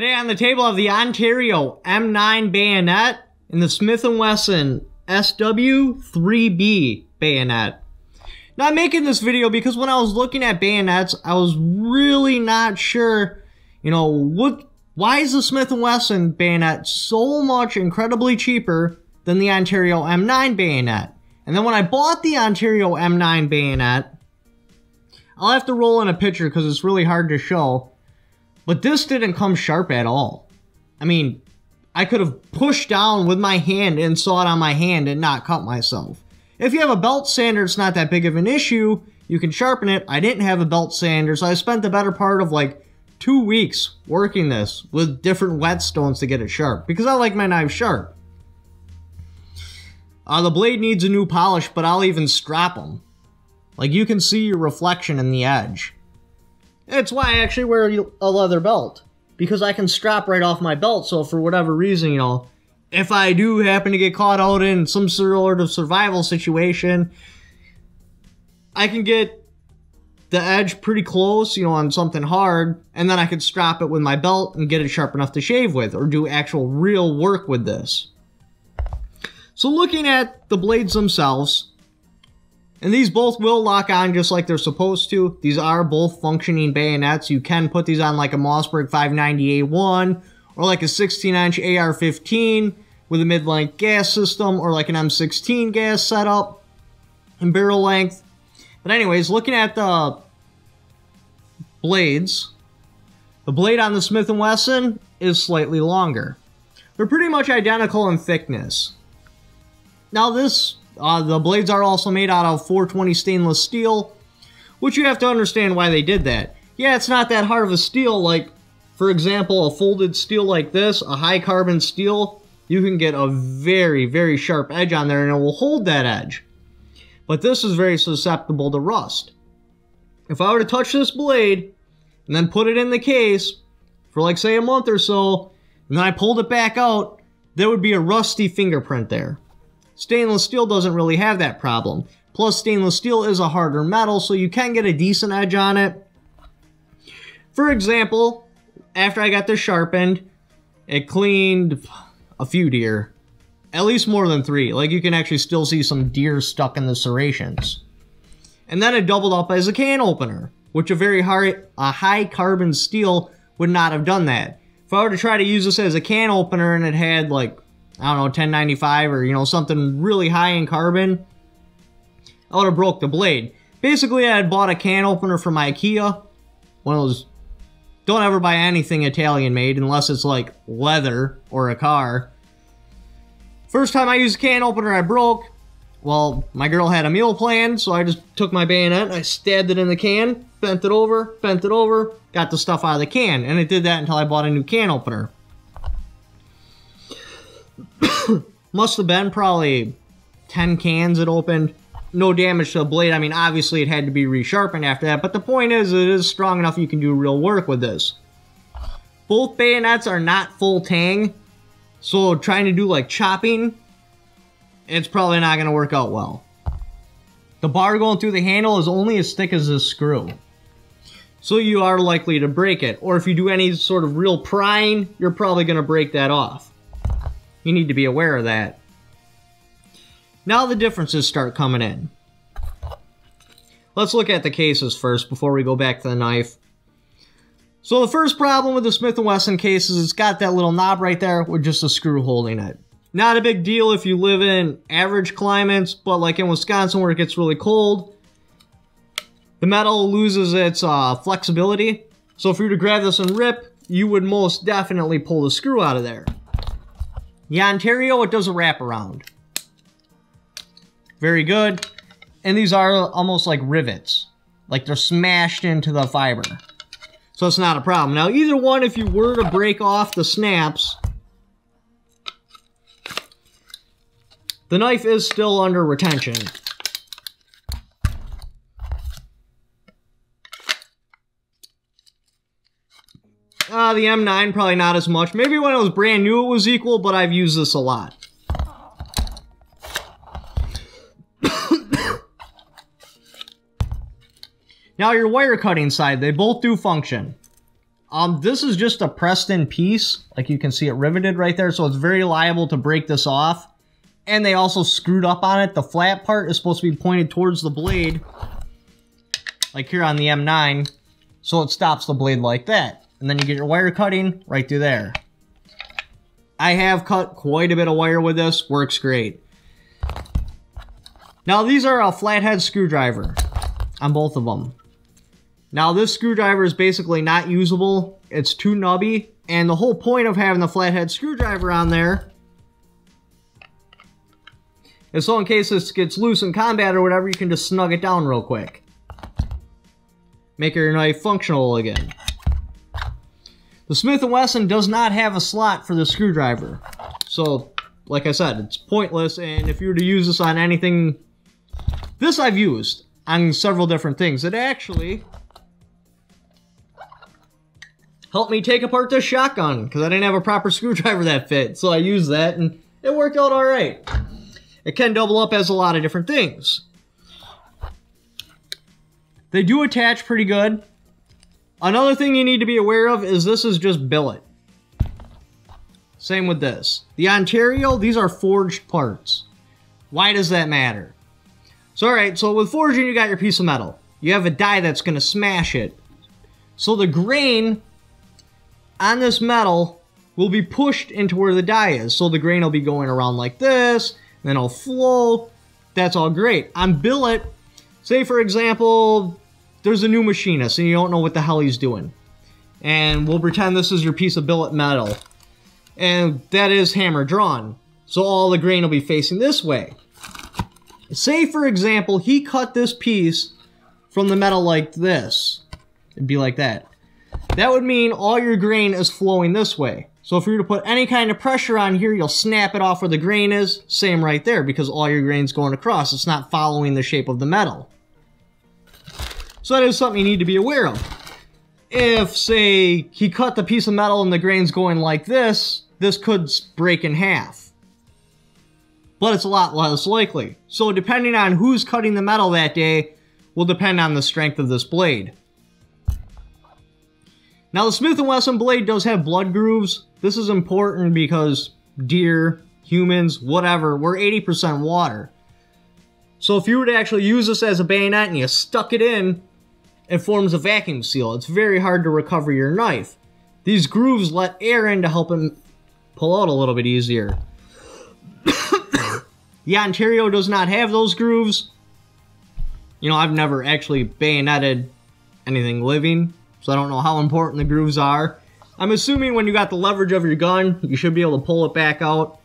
Today on the table of the Ontario M9 bayonet and the Smith & Wesson SW3B bayonet. Now I'm making this video because when I was looking at bayonets, I was really not sure, you know, what why is the Smith & Wesson bayonet so much incredibly cheaper than the Ontario M9 bayonet? And then when I bought the Ontario M9 bayonet, I'll have to roll in a picture because it's really hard to show. But this didn't come sharp at all. I mean, I could have pushed down with my hand and saw it on my hand and not cut myself. If you have a belt sander, it's not that big of an issue. You can sharpen it. I didn't have a belt sander, so I spent the better part of like two weeks working this with different whetstones to get it sharp because I like my knife sharp. Uh, the blade needs a new polish, but I'll even strop them. Like you can see your reflection in the edge. It's why I actually wear a leather belt. Because I can strop right off my belt, so for whatever reason, you know, if I do happen to get caught out in some sort of survival situation, I can get the edge pretty close, you know, on something hard, and then I can strop it with my belt and get it sharp enough to shave with, or do actual real work with this. So looking at the blades themselves, and these both will lock on just like they're supposed to. These are both functioning bayonets. You can put these on like a Mossberg 590A1 or like a 16-inch AR-15 with a mid-length gas system or like an M16 gas setup and barrel length. But anyways, looking at the blades, the blade on the Smith & Wesson is slightly longer. They're pretty much identical in thickness. Now this uh, the blades are also made out of 420 stainless steel, which you have to understand why they did that. Yeah, it's not that hard of a steel, like, for example, a folded steel like this, a high carbon steel, you can get a very, very sharp edge on there and it will hold that edge. But this is very susceptible to rust. If I were to touch this blade and then put it in the case for like say a month or so, and then I pulled it back out, there would be a rusty fingerprint there. Stainless steel doesn't really have that problem. Plus, stainless steel is a harder metal, so you can get a decent edge on it. For example, after I got this sharpened, it cleaned a few deer. At least more than three. Like, you can actually still see some deer stuck in the serrations. And then it doubled up as a can opener, which a very hard, a high carbon steel would not have done that. If I were to try to use this as a can opener and it had like I don't know, 1095 or, you know, something really high in carbon, I would have broke the blade. Basically, I had bought a can opener from Ikea. One of those, don't ever buy anything Italian made unless it's like leather or a car. First time I used a can opener, I broke. Well, my girl had a meal plan, so I just took my bayonet, I stabbed it in the can, bent it over, bent it over, got the stuff out of the can, and it did that until I bought a new can opener. Must have been probably 10 cans it opened. No damage to the blade. I mean, obviously it had to be resharpened after that, but the point is it is strong enough you can do real work with this. Both bayonets are not full tang, so trying to do like chopping, it's probably not going to work out well. The bar going through the handle is only as thick as this screw. So you are likely to break it. Or if you do any sort of real prying, you're probably going to break that off. You need to be aware of that. Now the differences start coming in. Let's look at the cases first before we go back to the knife. So the first problem with the Smith & Wesson case is it's got that little knob right there with just a screw holding it. Not a big deal if you live in average climates, but like in Wisconsin where it gets really cold, the metal loses its uh, flexibility. So if you were to grab this and rip, you would most definitely pull the screw out of there. The Ontario, it does a wraparound. Very good. And these are almost like rivets. Like they're smashed into the fiber. So it's not a problem. Now, either one, if you were to break off the snaps, the knife is still under retention. Uh, the M9, probably not as much. Maybe when it was brand new it was equal, but I've used this a lot. now your wire cutting side, they both do function. Um, this is just a pressed in piece. Like you can see it riveted right there. So it's very liable to break this off. And they also screwed up on it. The flat part is supposed to be pointed towards the blade. Like here on the M9. So it stops the blade like that. And then you get your wire cutting right through there. I have cut quite a bit of wire with this. Works great. Now these are a flathead screwdriver on both of them. Now this screwdriver is basically not usable. It's too nubby. And the whole point of having the flathead screwdriver on there is so in case this gets loose in combat or whatever, you can just snug it down real quick. Make your knife functional again. The Smith & Wesson does not have a slot for the screwdriver. So, like I said, it's pointless, and if you were to use this on anything... This I've used on several different things. It actually helped me take apart this shotgun because I didn't have a proper screwdriver that fit. So I used that and it worked out all right. It can double up as a lot of different things. They do attach pretty good. Another thing you need to be aware of is this is just billet. Same with this. The Ontario, these are forged parts. Why does that matter? So alright, so with forging you got your piece of metal. You have a die that's going to smash it. So the grain on this metal will be pushed into where the die is. So the grain will be going around like this, then it'll flow. That's all great. On billet, say for example, there's a new machinist and you don't know what the hell he's doing. And we'll pretend this is your piece of billet metal. And that is hammer drawn. So all the grain will be facing this way. Say for example, he cut this piece from the metal like this. It'd be like that. That would mean all your grain is flowing this way. So if you were to put any kind of pressure on here, you'll snap it off where the grain is. Same right there, because all your grain's going across. It's not following the shape of the metal. So that is something you need to be aware of. If, say, he cut the piece of metal and the grain's going like this, this could break in half. But it's a lot less likely. So depending on who's cutting the metal that day, will depend on the strength of this blade. Now the Smith & Wesson blade does have blood grooves. This is important because deer, humans, whatever, we're 80% water. So if you were to actually use this as a bayonet and you stuck it in, it forms a vacuum seal. It's very hard to recover your knife. These grooves let air in to help him pull out a little bit easier. the Ontario does not have those grooves. You know, I've never actually bayoneted anything living, so I don't know how important the grooves are. I'm assuming when you got the leverage of your gun, you should be able to pull it back out.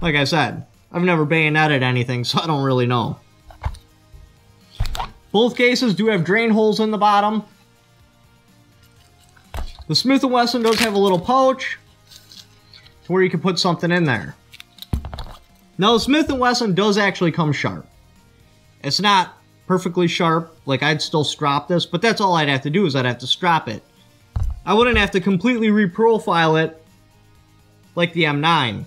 Like I said, I've never bayoneted anything, so I don't really know. Both cases do have drain holes in the bottom. The Smith & Wesson does have a little pouch where you can put something in there. Now the Smith & Wesson does actually come sharp. It's not perfectly sharp, like I'd still strop this, but that's all I'd have to do is I'd have to strop it. I wouldn't have to completely reprofile it like the M9.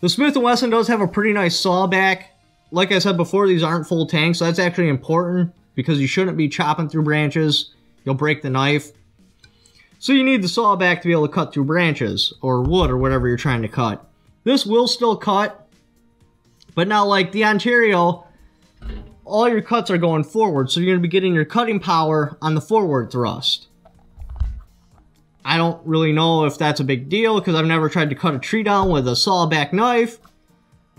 The Smith & Wesson does have a pretty nice saw back. Like I said before, these aren't full tangs, so that's actually important because you shouldn't be chopping through branches. You'll break the knife. So you need the saw back to be able to cut through branches or wood or whatever you're trying to cut. This will still cut, but now like the Ontario, all your cuts are going forward, so you're going to be getting your cutting power on the forward thrust. I don't really know if that's a big deal because I've never tried to cut a tree down with a sawback knife.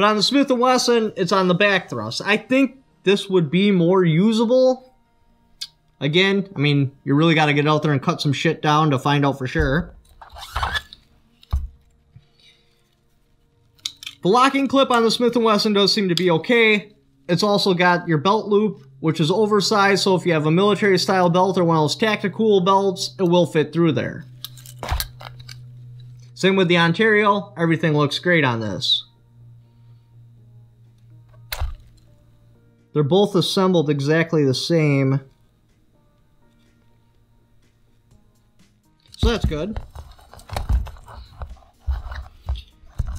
But on the Smith & Wesson, it's on the back thrust. I think this would be more usable. Again, I mean, you really got to get out there and cut some shit down to find out for sure. The locking clip on the Smith & Wesson does seem to be okay. It's also got your belt loop, which is oversized, so if you have a military style belt or one of those tactical belts, it will fit through there. Same with the Ontario, everything looks great on this. They're both assembled exactly the same. So that's good.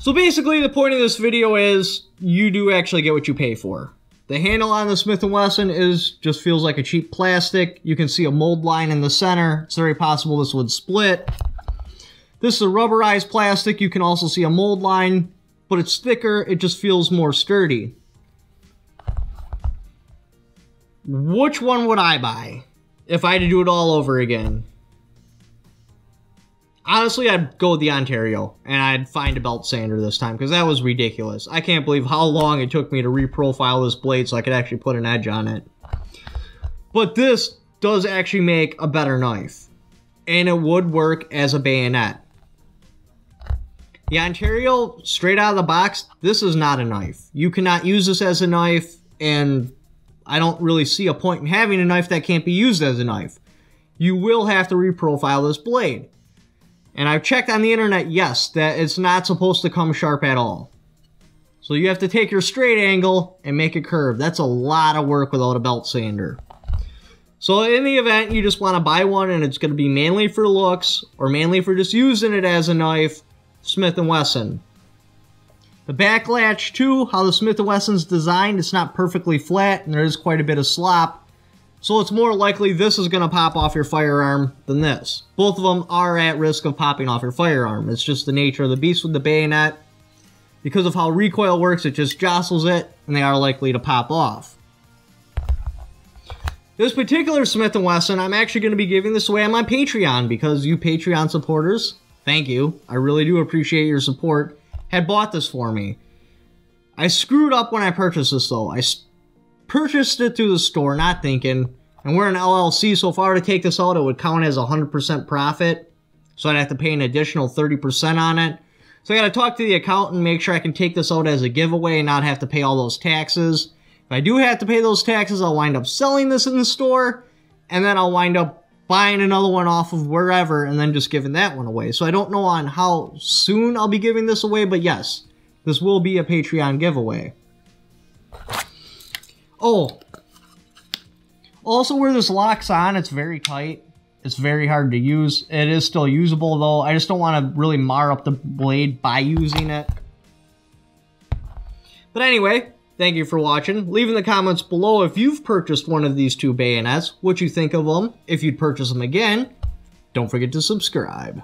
So basically the point of this video is you do actually get what you pay for. The handle on the Smith & Wesson is just feels like a cheap plastic. You can see a mold line in the center. It's very possible this would split. This is a rubberized plastic. You can also see a mold line, but it's thicker. It just feels more sturdy. Which one would I buy if I had to do it all over again? Honestly, I'd go with the Ontario and I'd find a belt sander this time because that was ridiculous. I can't believe how long it took me to reprofile this blade so I could actually put an edge on it. But this does actually make a better knife and it would work as a bayonet. The Ontario, straight out of the box, this is not a knife. You cannot use this as a knife and I don't really see a point in having a knife that can't be used as a knife. You will have to reprofile this blade. And I've checked on the internet, yes, that it's not supposed to come sharp at all. So you have to take your straight angle and make a curve. That's a lot of work without a belt sander. So in the event you just want to buy one and it's going to be mainly for looks or mainly for just using it as a knife, Smith & Wesson. The back latch too, how the Smith & Wesson's designed, it's not perfectly flat and there is quite a bit of slop. So it's more likely this is going to pop off your firearm than this. Both of them are at risk of popping off your firearm. It's just the nature of the beast with the bayonet. Because of how recoil works, it just jostles it, and they are likely to pop off. This particular Smith & Wesson, I'm actually going to be giving this away on my Patreon because you Patreon supporters, thank you. I really do appreciate your support. Had bought this for me. I screwed up when I purchased this though. I purchased it through the store, not thinking, and we're an LLC, so if I were to take this out, it would count as 100% profit. So I'd have to pay an additional 30% on it. So I got to talk to the accountant, make sure I can take this out as a giveaway and not have to pay all those taxes. If I do have to pay those taxes, I'll wind up selling this in the store, and then I'll wind up buying another one off of wherever and then just giving that one away. So I don't know on how soon I'll be giving this away, but yes, this will be a Patreon giveaway. Oh. Also, where this locks on, it's very tight. It's very hard to use. It is still usable, though. I just don't want to really mar up the blade by using it. But anyway, thank you for watching. Leave in the comments below if you've purchased one of these two bayonets, what you think of them, if you'd purchase them again. Don't forget to subscribe.